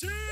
Cheese!